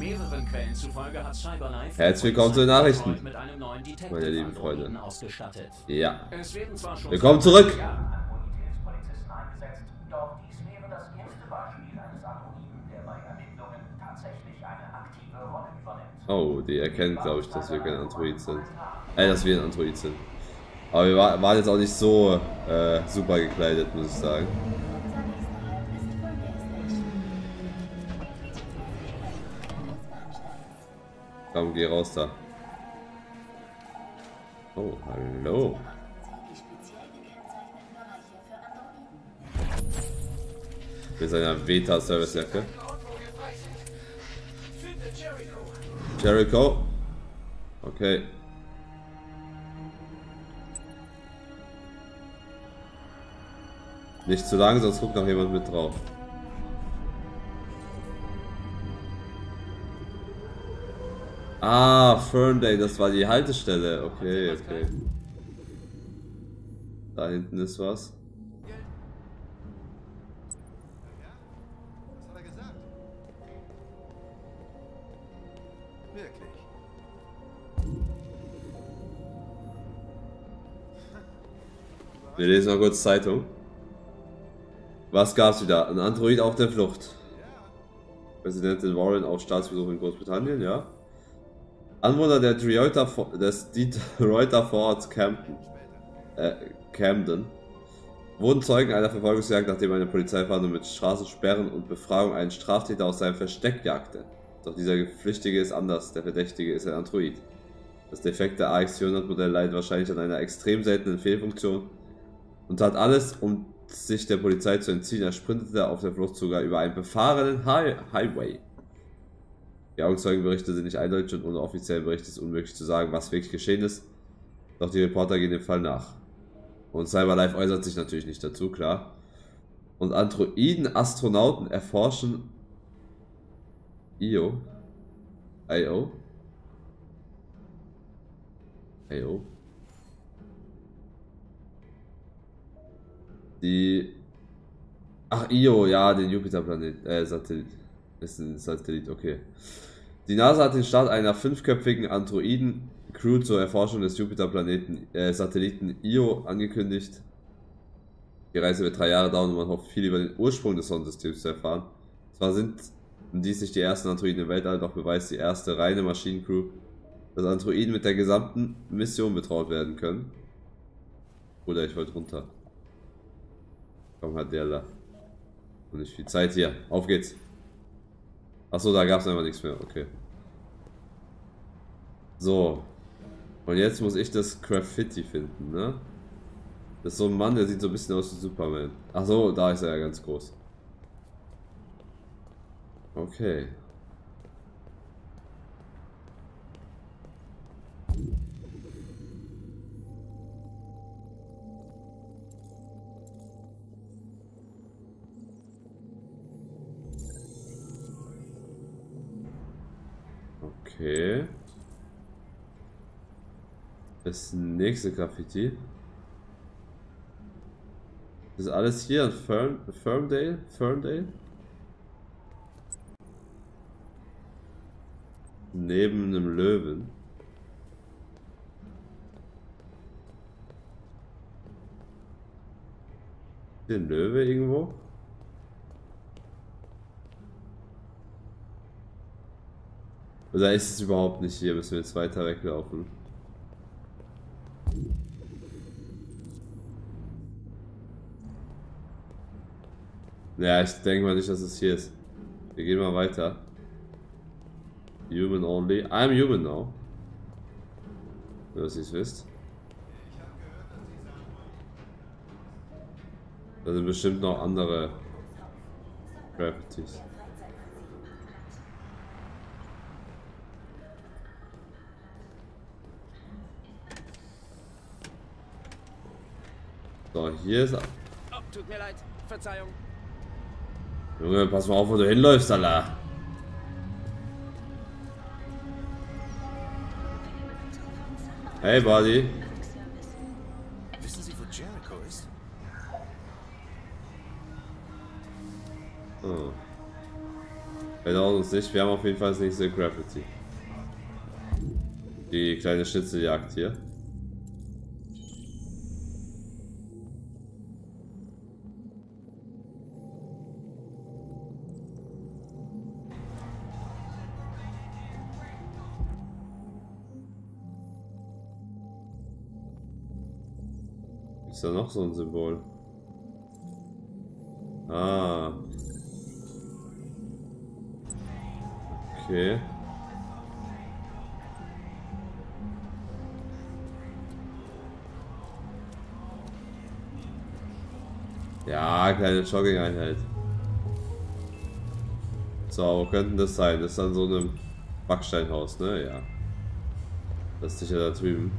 Mehreren Quellen zufolge hat Cyberlife Herzlich willkommen zu den Nachrichten. mit einem neuen Detective Meine lieben Freunde. Ja. Es werden zwar schon Willkommen zurück. Oh, die erkennt, glaube ich, dass wir kein Android sind. Äh, dass wir ein Android sind. Aber wir wa- waren jetzt auch nicht so äh, super gekleidet, muss ich sagen. Komm, geh raus da. Oh, hallo. Mit seiner Beta-Service-Jacke. Jericho. Okay. Nicht zu lang, sonst guckt noch jemand mit drauf. Ah, Ferndale, das war die Haltestelle. Okay, okay. Da hinten ist was. Wir lesen mal kurz Zeitung. Was gab's wieder? Ein Android auf der Flucht. Präsidentin Warren auf Staatsbesuch in Großbritannien, ja. Anwohner der Detroiter, des Detroiter Forts Camden, äh, Camden wurden Zeugen einer Verfolgungsjagd, nachdem eine Polizeifahndung mit Straßensperren und Befragung einen Straftäter aus seinem Versteck jagte. Doch dieser Flüchtige ist anders, der Verdächtige ist ein Android. Das defekte AX400-Modell leidet wahrscheinlich an einer extrem seltenen Fehlfunktion und tat alles, um sich der Polizei zu entziehen. Er sprintete auf der Flucht sogar über einen befahrenen Hi Highway. Die Augenzeugenberichte sind nicht eindeutig und ohne offiziellen Bericht ist unmöglich zu sagen, was wirklich geschehen ist. Doch die Reporter gehen dem Fall nach. Und Cyberlife äußert sich natürlich nicht dazu, klar. Und Androiden-Astronauten erforschen IO. IO. IO. Die. Ach, Io, ja, den Jupiterplanet. Äh, Satellit. Ist ein Satellit, okay. Die NASA hat den Start einer fünfköpfigen Androiden-Crew zur Erforschung des Jupiterplaneten, äh, Io angekündigt. Die Reise wird drei Jahre dauern und man hofft viel über den Ursprung des Sonnensystems zu erfahren. Zwar sind dies nicht die ersten Androiden im Weltall, doch beweist die erste reine Maschinencrew, dass Androiden mit der gesamten Mission betraut werden können. Oder ich wollte runter. Komm, hat der da. Und nicht viel Zeit hier. Auf geht's. Achso, da gab's einfach nichts mehr. Okay. So. Und jetzt muss ich das Graffiti finden, ne? Das ist so ein Mann, der sieht so ein bisschen aus wie Superman. Achso, da ist er ja ganz groß. Okay. Okay. Das nächste Graffiti. Das ist alles hier in Fern Ferndale? Ferndale? Neben einem Löwen. Den Löwe irgendwo? Oder ist es überhaupt nicht hier? Müssen wir jetzt weiter weglaufen? Ja, ich denke mal nicht, dass es hier ist. Wir gehen mal weiter. Human only. I'm human now. Nur, dass ihr es wisst. Da sind bestimmt noch andere Graffitis. So, hier ist. Oh, tut mir leid. Verzeihung. Junge, pass mal auf, wo du hinläufst, Alter. Hey, Buddy. Wissen Sie, wo Jericho ist? Oh. Wir dauern uns nicht, wir haben auf jeden Fall das nächste Graffiti. Die kleine Schnitzeljagd hier. Ist da noch so ein Symbol? Ah. Okay. Ja, kleine Jogging-Einheit. So, wo könnte das sein? Das ist dann so ein Backsteinhaus, ne? Ja. Das ist sicher da drüben.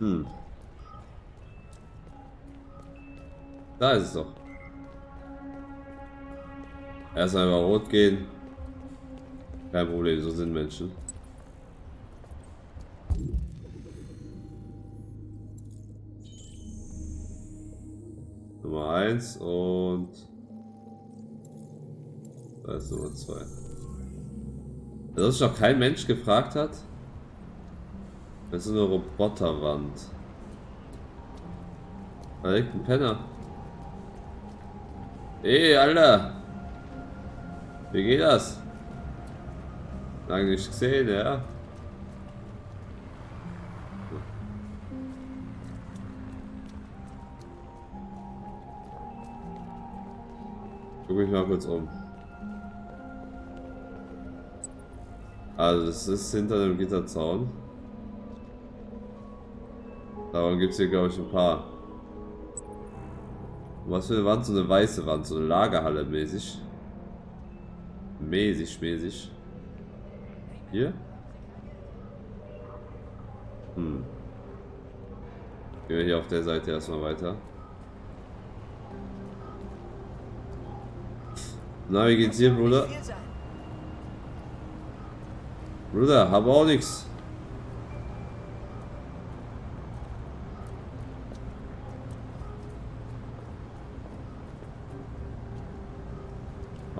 Hm. Da ist es doch. Erst einmal rot gehen. Kein Problem, so sind Menschen. Nummer 1 und da ist Nummer 2. Dass sich noch kein Mensch gefragt hat. Das ist eine Roboterwand. Da liegt ein Penner. Ey, Alter! Wie geht das? Lange nicht gesehen, ja? Guck mich mal kurz um. Also das ist hinter dem Gitterzaun. Davon gibt es hier glaube ich ein paar. Was für eine Wand? So eine weiße Wand, so eine Lagerhalle mäßig. Mäßig, mäßig. Hier? Hm. Gehen wir hier auf der Seite erstmal weiter. Na, wie geht's dir, Bruder? Bruder, hab auch nix.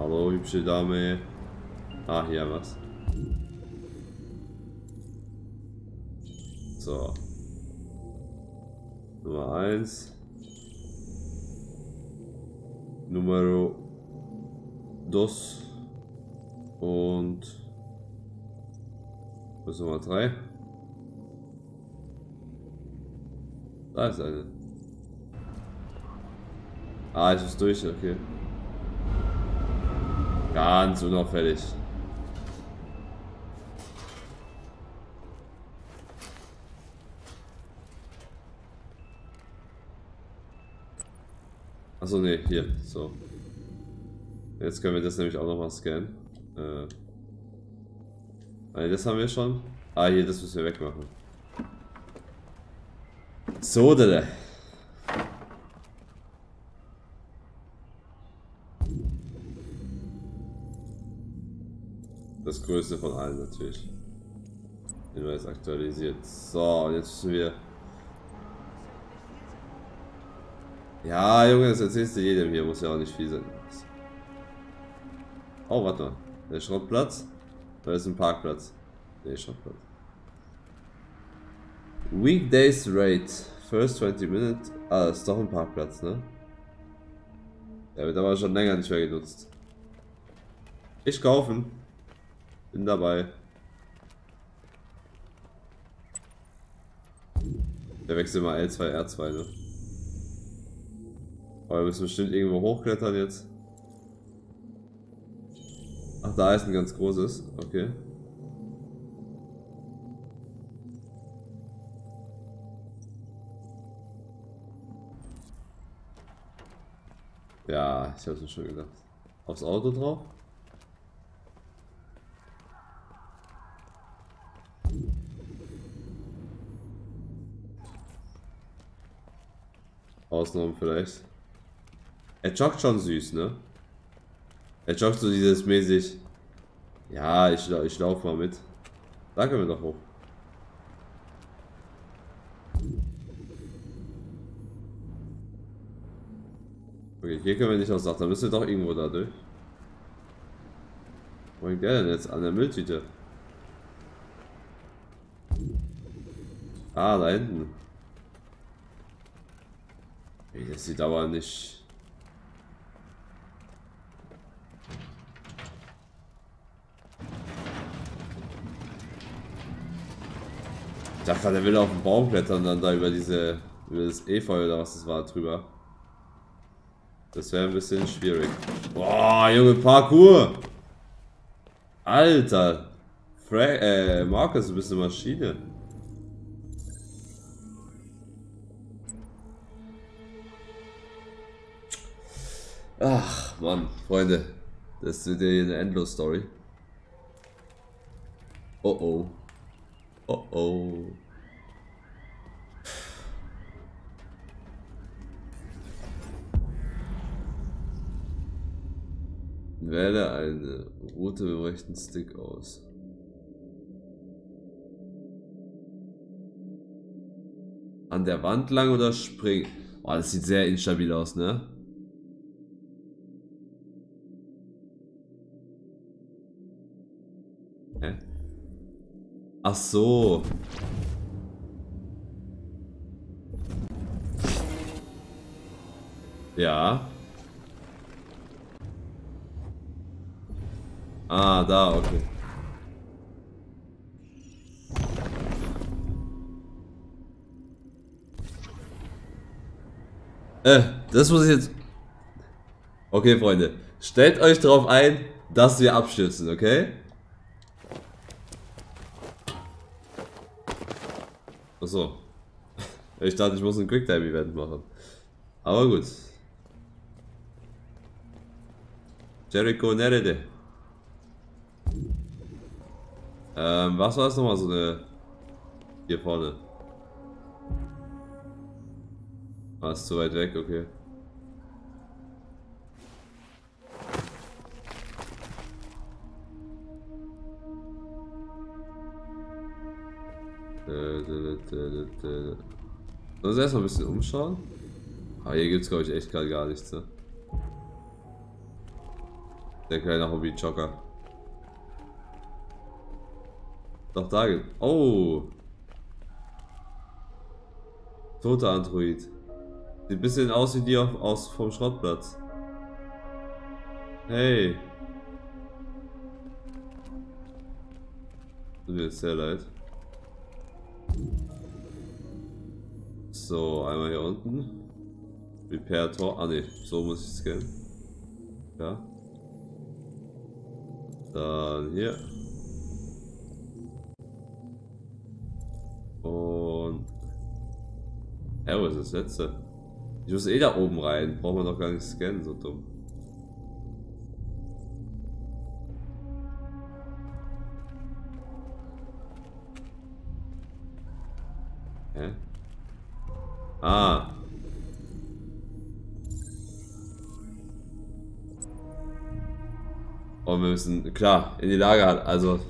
Hallo, hübsche Dame. Ah, hier was. So. Nummer 1. Numero dos und was ist Nummer 3? Da ist eine. Ah, ich ist durch, okay. Ganz unauffällig. Achso, ne, hier, so. Jetzt können wir das nämlich auch nochmal scannen. Äh. Also das haben wir schon. Ah, hier, das müssen wir wegmachen. So, da. Größte von allen natürlich. Hinweis aktualisiert. So, und jetzt müssen wir. Ja, Junge, das erzählst du jedem hier, muss ja auch nicht viel sein. Oh, warte mal. Der Schrottplatz? Da ist ein Parkplatz. Ne, Schrottplatz. Weekdays Rate. First 20 Minutes. Ah, das ist doch ein Parkplatz, ne? Der wird aber schon länger nicht mehr genutzt. Ich kaufen. Bin dabei. Der wechselt mal L2, R2, ne? Aber wir müssen bestimmt irgendwo hochklettern jetzt. Ach, da ist ein ganz großes. Okay. Ja, ich hab's mir schon gedacht. Aufs Auto drauf? Ausnahmen vielleicht. Er joggt schon süß, ne? Er joggt so dieses mäßig. Ja, ich, ich laufe mal mit. Da können wir doch hoch. Okay, hier können wir nicht aufs Dach, da müssen wir doch irgendwo da durch. Wo hängt der denn jetzt? An der Mülltüte. Ah, da hinten. Ey, das sieht aber nicht... Ich dachte gerade, er will auf den Baum klettern, dann da über diese, über das Efeu oder was das war drüber. Das wäre ein bisschen schwierig. Boah, Junge, Parkour! Alter! Fra äh, Markus, du bist eine Maschine. Ach, Mann, Freunde. Das wird ja hier eine Endlos-Story. Oh oh. Oh oh. Wähle eine Route mit rechten Stick aus. An der Wand lang oder springen? Oh, das sieht sehr instabil aus, ne? Ach so. Ja. Ah, da, okay. Äh, das muss ich jetzt... Okay, Freunde. Stellt euch darauf ein, dass wir abstürzen, okay? Achso. Ich dachte, ich muss ein Quicktime-Event machen. Aber gut. Jericho Nerede. Ähm, was war das nochmal so eine... Hier vorne. Ah, ist zu weit weg, okay. Sollen wir uns erstmal ein bisschen umschauen? Ah, hier gibt es glaube ich echt gerade gar nichts, ne? Der kleine Hobby-Jogger. Doch da gibt. Oh! Toter Android. Sieht ein bisschen aus wie die auf, aus vom Schrottplatz. Hey. Tut mir jetzt sehr leid. So, einmal hier unten. Repair Tor. Ah ne, so muss ich scannen. Ja. Dann hier. Und. Ja, wo ist das letzte? Ich muss eh da oben rein. Braucht man doch gar nicht scannen, so dumm. Müssen, klar, in die Lager, also.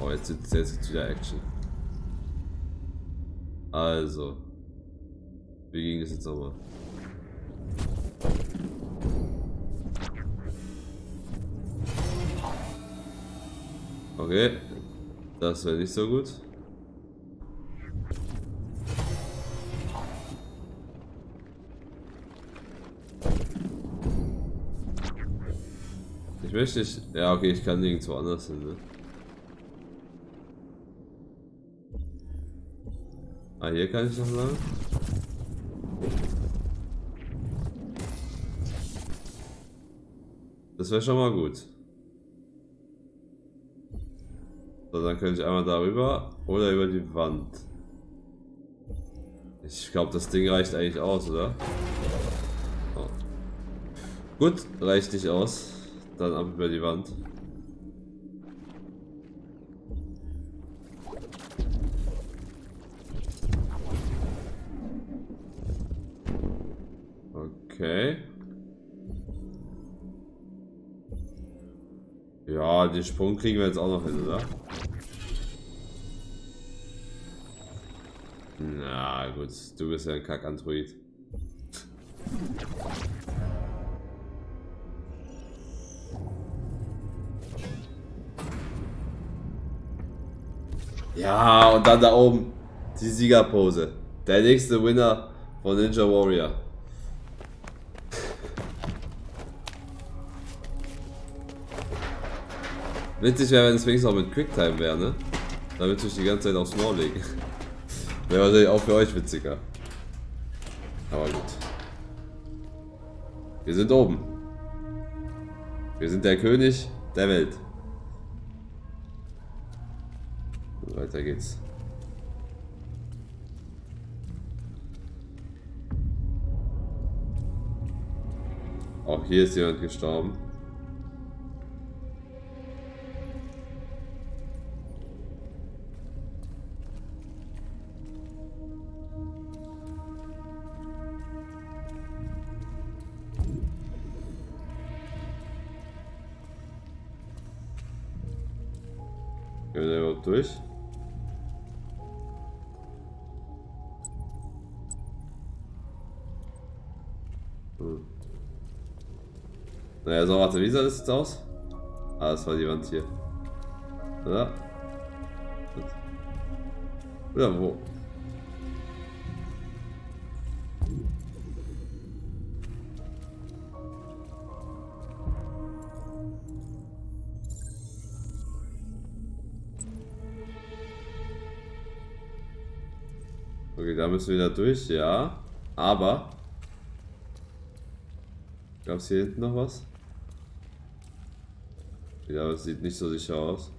Oh, jetzt jetzt, jetzt wieder Action. Also. Wie ging das jetzt nochmal? Okay. Das wäre nicht so gut. Ich möchte nicht. Ja, okay, ich kann nirgendwo anders hin, ne? Ah, hier kann ich noch lang. Das wäre schon mal gut. So, dann könnte ich einmal darüber oder über die Wand. Ich glaube, das Ding reicht eigentlich aus, oder? Oh. Gut, reicht nicht aus. Dann ab über die Wand. Okay. Ja, den Sprung kriegen wir jetzt auch noch hin, oder? Na gut, du bist ja ein Kack-Android. Ja, und dann da oben die Siegerpose. Der nächste Winner von Ninja Warrior. Witzig wäre, wenn es wenigstens auch mit Quicktime wäre, ne? Damit ich die ganze Zeit aufs Maul legen. Wäre wahrscheinlich auch für euch witziger. Aber gut. Wir sind oben. Wir sind der König der Welt. Weiter geht's. Auch hier ist jemand gestorben. So, warte, wie sah das jetzt aus? Ah, das war die Wand hier. Oder? Oder wo? Okay, da müssen wir da durch, ja. Aber. Gab es hier hinten noch was? Ja, aber sieht nicht so sicher aus.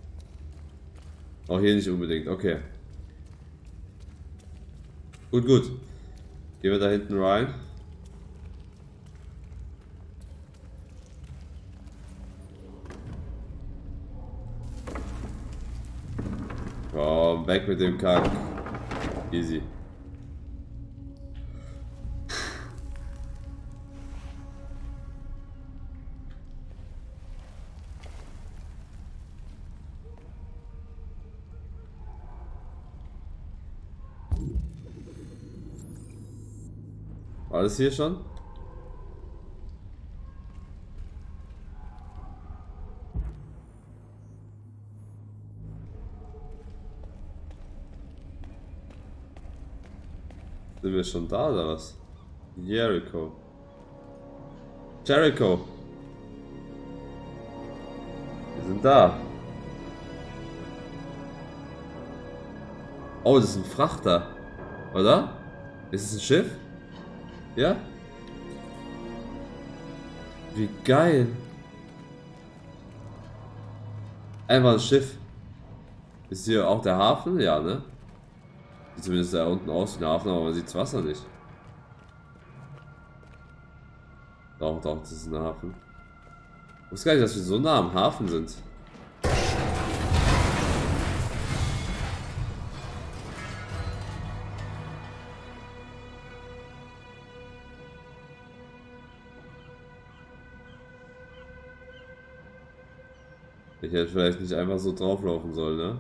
Auch hier nicht unbedingt, okay. Gut, gut. Gehen wir da hinten rein. Oh, weg mit dem Kack. Easy. Alles hier schon? Sind wir schon da oder was? Jericho. Jericho. Wir sind da. Oh, das ist ein Frachter. Oder? Ist es ein Schiff? Ja? Wie geil. Einfach ein Schiff. Ist hier auch der Hafen? Ja, ne? Sieht zumindest da unten aus wie ein Hafen, aber man sieht das Wasser nicht. Doch, doch, das ist ein Hafen. Ich wusste gar nicht, dass wir so nah am Hafen sind. Ich hätte vielleicht nicht einfach so drauflaufen sollen, ne?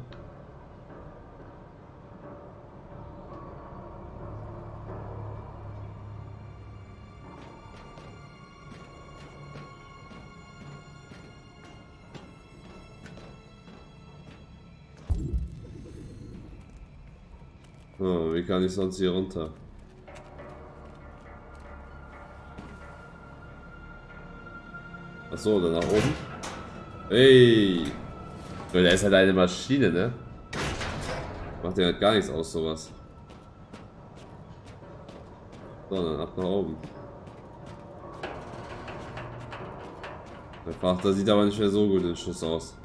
Oh, wie kann ich sonst hier runter? Ach so, dann nach oben. Weil der ist halt eine Maschine, ne? Macht ja halt gar nichts aus, sowas. So, dann ab nach oben. Der Frachter sieht aber nicht mehr so gut in Schuss aus.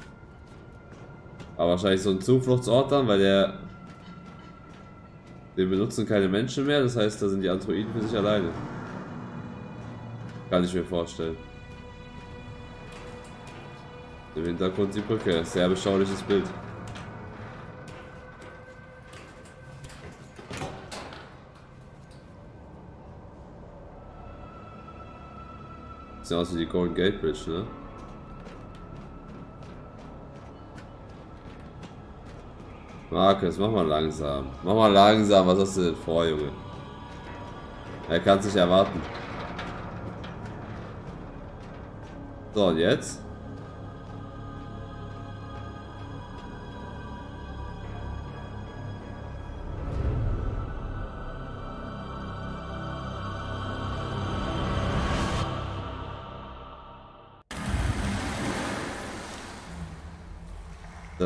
Aber wahrscheinlich so ein Zufluchtsort dann, weil der... Den benutzen keine Menschen mehr, das heißt, da sind die Androiden für sich alleine. Kann ich mir vorstellen. Im Hintergrund die Brücke. Sehr beschauliches Bild. Sieht aus wie die Golden Gate Bridge, ne? Markus, mach mal langsam. Mach mal langsam, was hast du denn vor, Junge? Er kann sich erwarten. So, und jetzt?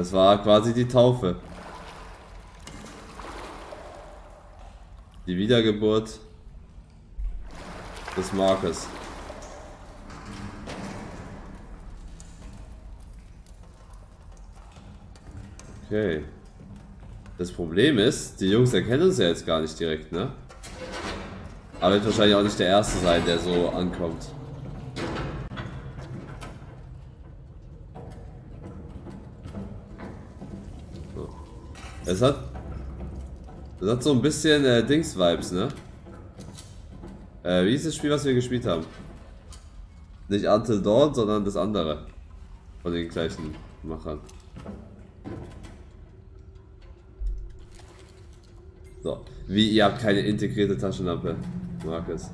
Das war quasi die Taufe. Die Wiedergeburt des Marcus. Okay. Das Problem ist, die Jungs erkennen uns ja jetzt gar nicht direkt, ne? Aber wird wahrscheinlich auch nicht der Erste sein, der so ankommt. Es hat... Es hat so ein bisschen äh, Dings-Vibes, ne? Äh, wie ist das Spiel, was wir gespielt haben? Nicht Until Dawn, sondern das andere. Von den gleichen Machern. So. Wie, ihr habt keine integrierte Taschenlampe, Markus.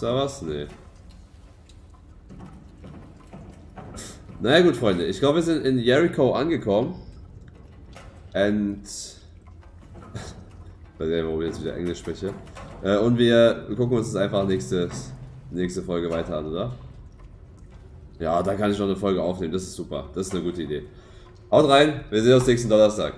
Gibt's da was? Nee. Naja gut, Freunde. Ich glaube, wir sind in Jericho angekommen. Und... Weiß nicht, warum ich jetzt wieder Englisch spreche. Äh, und wir gucken uns das einfach nächstes, nächste Folge weiter an, oder? Ja, da kann ich noch eine Folge aufnehmen. Das ist super. Das ist eine gute Idee. Haut rein. Wir sehen uns nächsten Donnerstag.